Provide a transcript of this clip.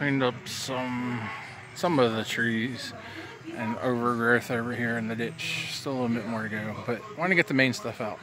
Cleaned up some some of the trees and overgrowth over here in the ditch. Still a little bit more to go, but want to get the main stuff out.